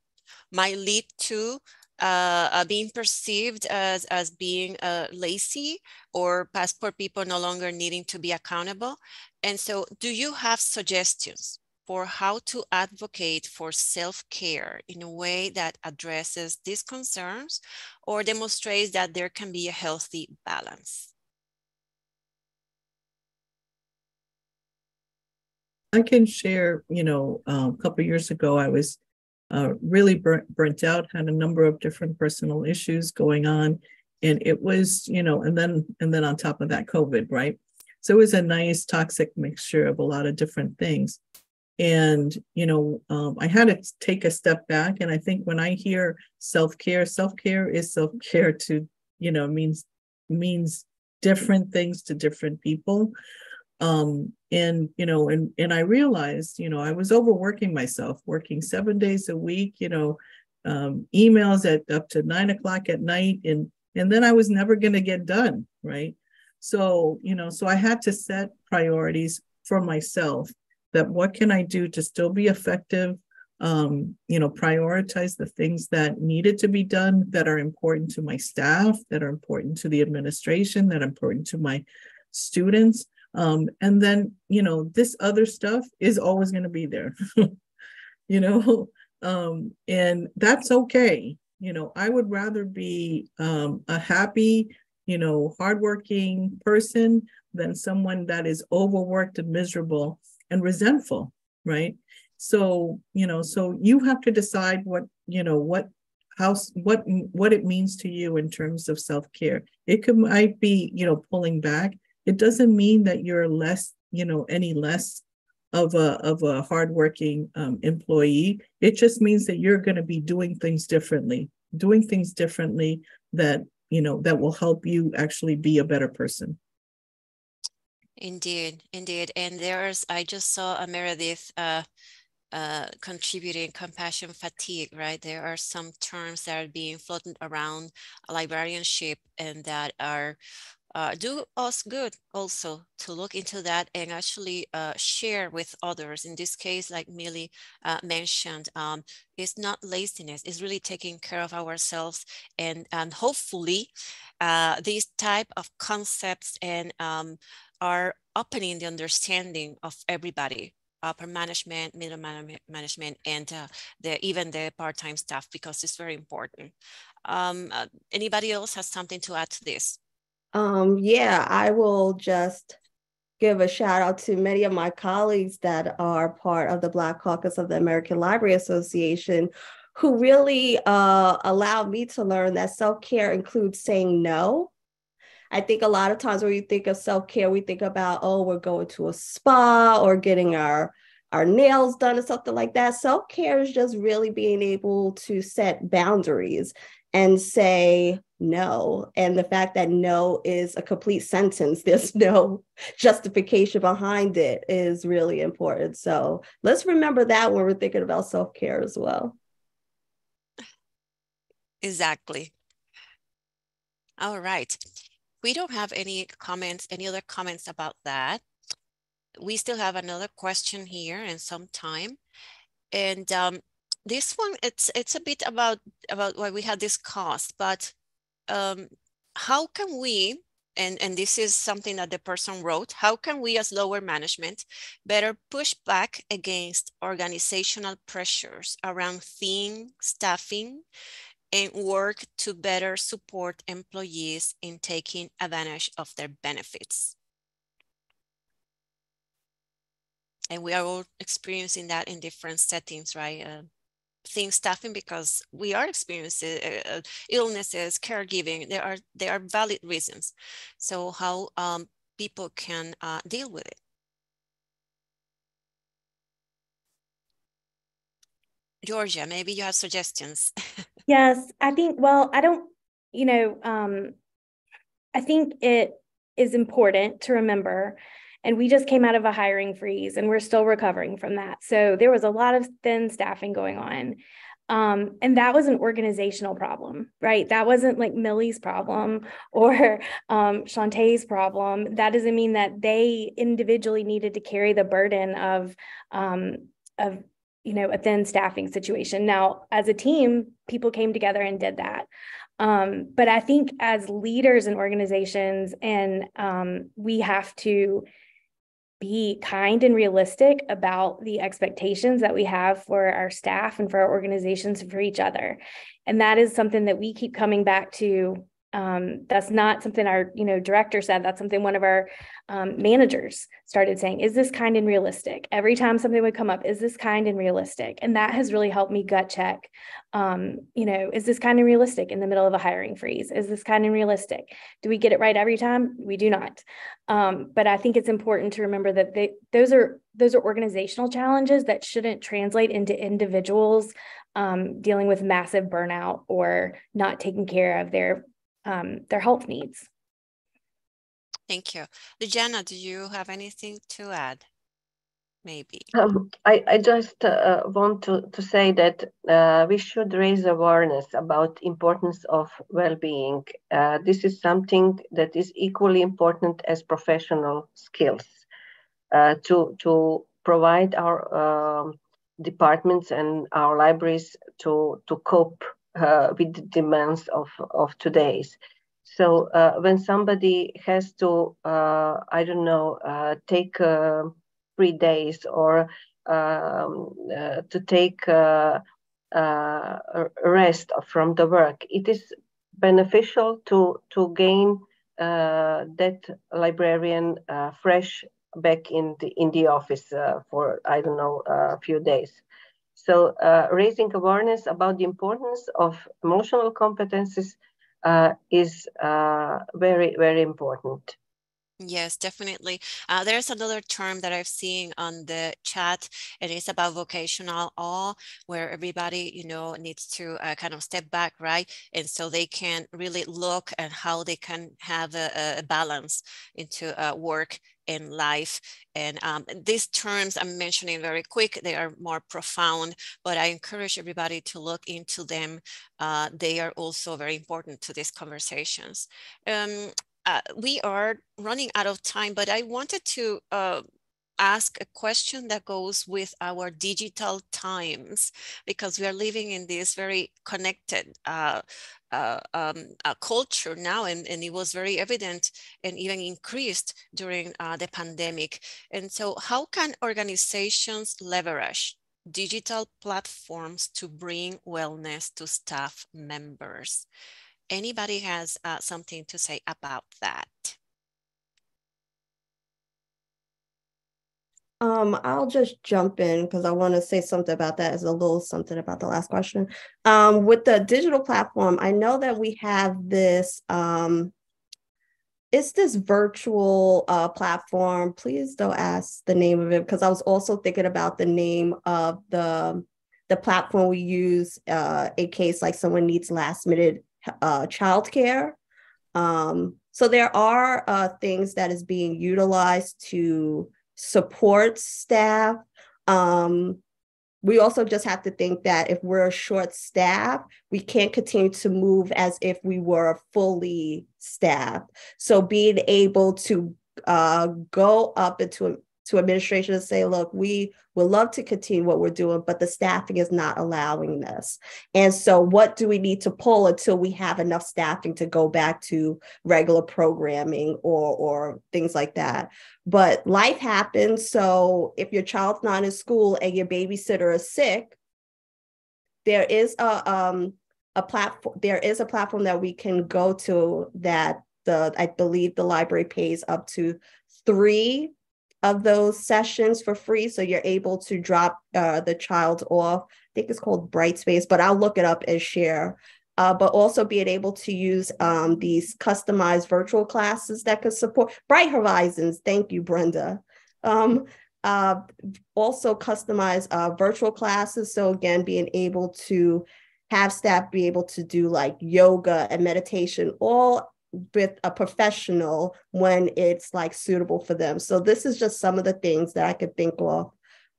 might lead to uh, uh, being perceived as, as being uh, lazy or passport people no longer needing to be accountable. And so do you have suggestions for how to advocate for self-care in a way that addresses these concerns or demonstrates that there can be a healthy balance? I can share, you know, um, a couple years ago, I was uh, really burnt, burnt out, had a number of different personal issues going on. And it was, you know, and then, and then on top of that, COVID, right? So it was a nice toxic mixture of a lot of different things. And, you know, um, I had to take a step back. And I think when I hear self care, self care is self care to, you know, means, means different things to different people um and you know and and i realized you know i was overworking myself working seven days a week you know um, emails at up to nine o'clock at night and and then i was never going to get done right? So you know so i had to set priorities for myself that what can i do to still be effective um, you know prioritize the things that needed to be done that are important to my staff that are important to the administration that are important to my students um, and then, you know, this other stuff is always going to be there, you know, um, and that's okay. You know, I would rather be um, a happy, you know, hardworking person than someone that is overworked and miserable and resentful, right? So, you know, so you have to decide what, you know, what how what what it means to you in terms of self-care it could might be you know pulling back it doesn't mean that you're less, you know, any less of a of a hardworking um, employee. It just means that you're going to be doing things differently, doing things differently that you know that will help you actually be a better person. Indeed, indeed, and there's I just saw a Meredith. Uh, uh, contributing compassion fatigue, right? There are some terms that are being floated around librarianship and that are uh, do us good also to look into that and actually uh, share with others. In this case, like Millie uh, mentioned, um, it's not laziness, it's really taking care of ourselves and, and hopefully uh, these type of concepts and um, are opening the understanding of everybody upper management, middle management, and uh, the, even the part-time staff because it's very important. Um, uh, anybody else has something to add to this? Um, yeah, I will just give a shout out to many of my colleagues that are part of the Black Caucus of the American Library Association who really uh, allowed me to learn that self care includes saying no. I think a lot of times when you think of self care, we think about, oh, we're going to a spa or getting our our nails done or something like that. Self care is just really being able to set boundaries and say no. And the fact that no is a complete sentence, there's no justification behind it is really important. So let's remember that when we're thinking about self care as well. Exactly. All right. We don't have any comments, any other comments about that. We still have another question here and some time. And um, this one, it's it's a bit about, about what we had discussed, but um, how can we, and, and this is something that the person wrote, how can we as lower management better push back against organizational pressures around thin staffing and work to better support employees in taking advantage of their benefits. And we are all experiencing that in different settings, right? Uh, things staffing because we are experiencing uh, uh, illnesses, caregiving. There are there are valid reasons. So how um, people can uh, deal with it. Georgia, maybe you have suggestions. yes, I think, well, I don't, you know, um, I think it is important to remember. And we just came out of a hiring freeze and we're still recovering from that. So there was a lot of thin staffing going on. Um, and that was an organizational problem, right? That wasn't like Millie's problem or um, Shauntee's problem. That doesn't mean that they individually needed to carry the burden of um, of you know a thin staffing situation now as a team people came together and did that um, but i think as leaders in organizations and um, we have to be kind and realistic about the expectations that we have for our staff and for our organizations and for each other. And that is something that we keep coming back to um, that's not something our you know director said that's something one of our um, managers started saying is this kind and realistic? Every time something would come up is this kind and realistic? And that has really helped me gut check um, you know is this kind and realistic in the middle of a hiring freeze? Is this kind and realistic? Do we get it right every time? We do not. Um, but i think it's important to remember that they, those are those are organizational challenges that shouldn't translate into individuals um, dealing with massive burnout or not taking care of their um, their health needs. Thank you. Dijana, do you have anything to add? Maybe. Um, I, I just uh, want to, to say that uh, we should raise awareness about importance of well-being. Uh, this is something that is equally important as professional skills uh, to, to provide our um, departments and our libraries to, to cope uh, with the demands of, of today's. So uh, when somebody has to, uh, I don't know, uh, take uh, three days or um, uh, to take rest from the work, it is beneficial to to gain that librarian fresh back in the in the office for I don't know a few days. So uh, raising awareness about the importance of emotional competences uh, is uh, very, very important. Yes, definitely. Uh, there's another term that I've seen on the chat, and it's about vocational awe, where everybody, you know, needs to uh, kind of step back, right? And so they can really look at how they can have a, a balance into uh, work and life. And um, these terms I'm mentioning very quick, they are more profound, but I encourage everybody to look into them. Uh, they are also very important to these conversations. Um, uh, we are running out of time, but I wanted to uh, ask a question that goes with our digital times because we are living in this very connected uh, uh, um, uh, culture now and, and, it was very evident and even increased during uh, the pandemic. And so how can organizations leverage digital platforms to bring wellness to staff members Anybody has uh, something to say about that? Um, I'll just jump in because I want to say something about that as a little something about the last question. Um, with the digital platform, I know that we have this um it's this virtual uh, platform. Please don't ask the name of it because I was also thinking about the name of the the platform we use uh, in case like someone needs last minute uh, childcare. Um, so there are uh, things that is being utilized to support staff. Um, we also just have to think that if we're a short staff, we can't continue to move as if we were fully staffed. So being able to uh, go up into to administration and say, look, we would love to continue what we're doing, but the staffing is not allowing this. And so, what do we need to pull until we have enough staffing to go back to regular programming or, or things like that? But life happens. So, if your child's not in school and your babysitter is sick, there is a um, a platform. There is a platform that we can go to that the I believe the library pays up to three of those sessions for free. So you're able to drop uh, the child off. I think it's called Brightspace, but I'll look it up and share. Uh, but also being able to use um, these customized virtual classes that could support Bright Horizons. Thank you, Brenda. Um, uh, also customize uh, virtual classes. So again, being able to have staff be able to do like yoga and meditation all with a professional when it's like suitable for them. So this is just some of the things that I could think of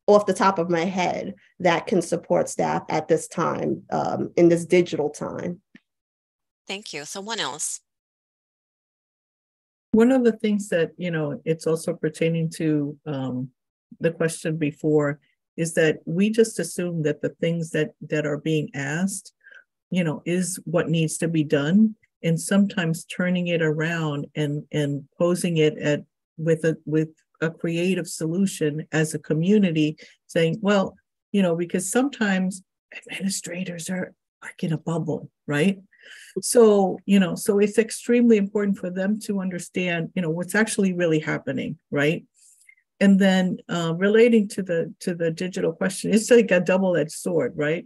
off the top of my head that can support staff at this time um, in this digital time. Thank you. Someone else. One of the things that, you know, it's also pertaining to um, the question before is that we just assume that the things that that are being asked, you know, is what needs to be done and sometimes turning it around and and posing it at with a with a creative solution as a community saying well you know because sometimes administrators are like in a bubble right? So you know so it's extremely important for them to understand you know what's actually really happening right? And then uh, relating to the to the digital question it's like a double-edged sword right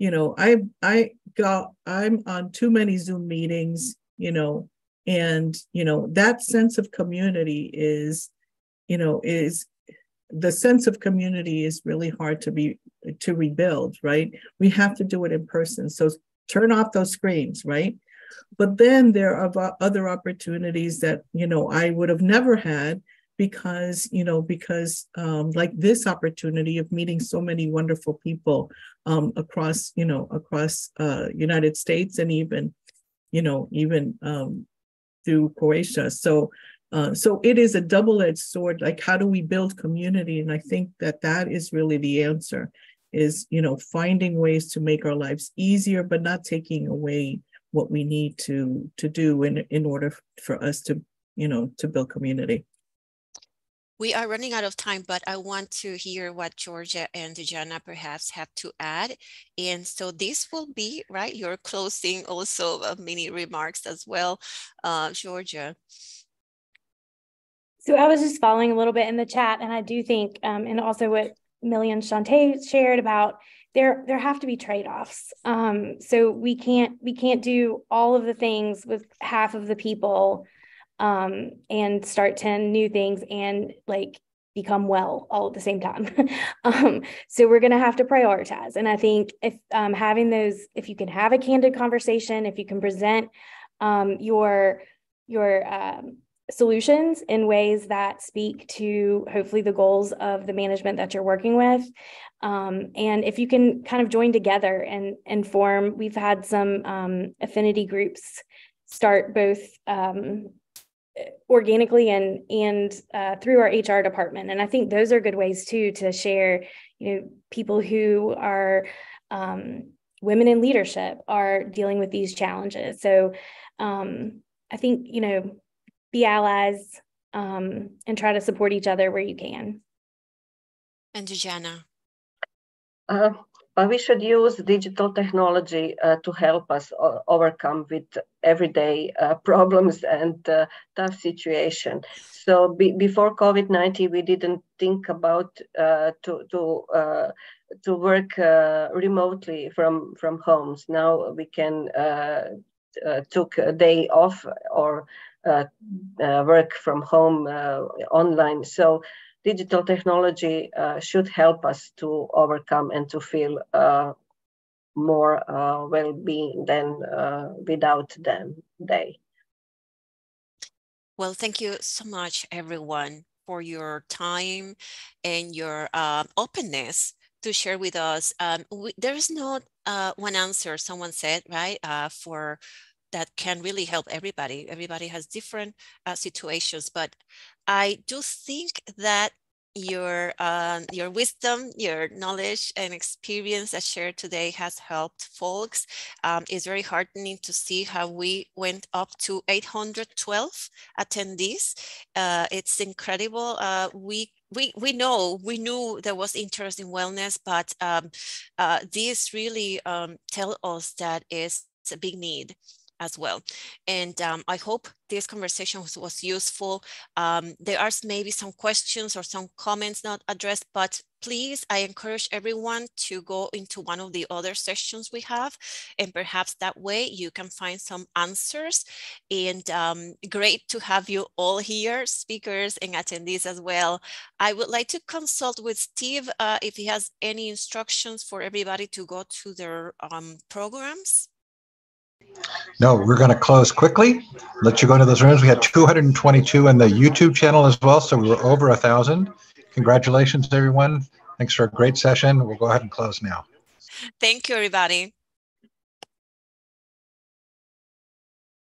you know i i got i'm on too many zoom meetings you know and you know that sense of community is you know is the sense of community is really hard to be to rebuild right? We have to do it in person. So turn off those screens right? But then there are other opportunities that you know i would have never had because you know because um, like this opportunity of meeting so many wonderful people um, across you know across uh, United States and even you know even um, through Croatia. So uh, so it is a double-edged sword. Like how do we build community? And I think that that is really the answer. Is you know finding ways to make our lives easier, but not taking away what we need to to do in in order for us to you know to build community. We are running out of time, but I want to hear what Georgia and Dijana perhaps have to add. And so this will be, right, your closing also uh, mini remarks as well, uh, Georgia. So I was just following a little bit in the chat, and I do think, um, and also what Millie and Shauntee shared about there there have to be trade-offs. Um, so we can't we can't do all of the things with half of the people um, and start 10 new things and like become well all at the same time. um, so we're going to have to prioritize. And I think if um, having those, if you can have a candid conversation, if you can present um, your your um, solutions in ways that speak to hopefully the goals of the management that you're working with. Um, and if you can kind of join together and, and form, we've had some um, affinity groups start both um, organically and and uh, through our HR department. And I think those are good ways too to share. You know, people who are um, women in leadership are dealing with these challenges. So um, I think you know, be allies um, and try to support each other where you can. And Dijana. Uh, uh, we should use digital technology uh, to help us uh, overcome with everyday uh, problems and uh, tough situation. So be, before COVID-19, we didn't think about uh, to to to work remotely from from homes. Now we can took a day off or work from home online. So digital technology uh, should help us to overcome and to feel uh, more uh, well-being than uh, without them they well thank you so much everyone for your time and your uh, openness to share with us um, we, there is not uh, one answer someone said right for that can really help everybody. Everybody has different uh, situations, but I do think that your uh, your wisdom, your knowledge and experience that shared today has helped folks. Um, it's very heartening to see how we went up to 812 attendees. Uh, it's incredible. Uh, we we we know we knew there was interest in wellness, but um, uh, this really um, tell us that is a big need as well. And um, I hope this conversation was, was useful. Um, there are maybe some questions or some comments not addressed, but please, I encourage everyone to go into one of the other sessions we have, and perhaps that way you can find some answers. And um, great to have you all here, speakers and attendees as well. I would like to consult with Steve uh, if he has any instructions for everybody to go to their um, programs. No, we're going to close quickly. Let you go into those rooms. We had 222 in the YouTube channel as well, so we were over a thousand. Congratulations, everyone. Thanks for a great session. We'll go ahead and close now. Thank you, everybody.